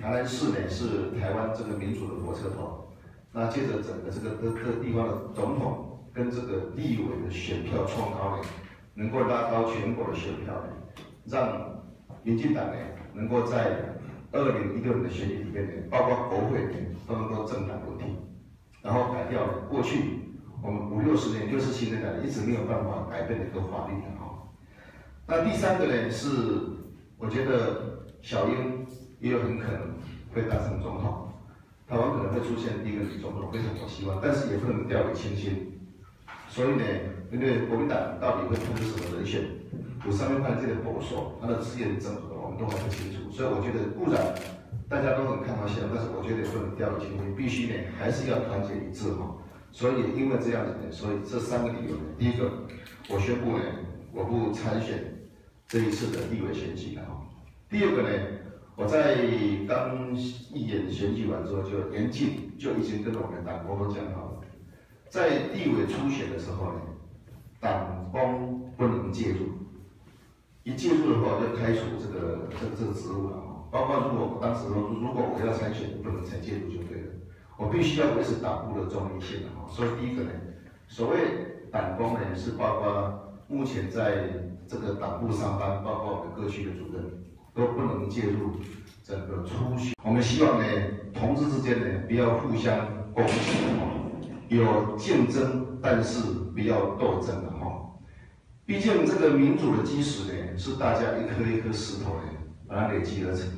台南市呢是台湾这个民主的火车头，那借着整个这个各个地方的总统跟这个立委的选票创高呢，能够拉高全国的选票呢，让民进党呢能够在二零一六年的选举里面呢，包括国会呢都能够政党轮替，然后改掉了过去我们五六十年、六十七年来一直没有办法改变的一个法律哈。那第三个呢是，我觉得小英。也有很可能会当上总统，台湾可能会出现第一个女总统，非常有希望，但是也不能掉以轻心。所以呢，因为国民党到底会推出什么人选，有上面看这个保守，他的资源整合，我们都还不清楚。所以我觉得固然大家都很看好现在，但是我觉得也不能掉以轻心，必须呢还是要团结一致哈。所以因为这样子呢，所以这三个理由呢，第一个，我宣布呢，我不参选这一次的立委选举了哈。第二个呢。我在刚一眼选举完之后，就严禁就已经跟我们党工都讲好了，在地委初选的时候呢，党工不能介入，一介入的话就开除这个这这个职务了哈。包括如果当时如果我要参选，不能再介入就对了，我必须要维持党部的中立性的哈。所以第一个呢，所谓党工呢是包括目前在这个党部上班，包括我们各区的主任。都不能介入整个初选。我们希望呢，同志之间呢，不要互相攻击哈，有竞争，但是不要斗争的哈。毕竟这个民主的基石呢，是大家一颗一颗石头呢，把它累积而成。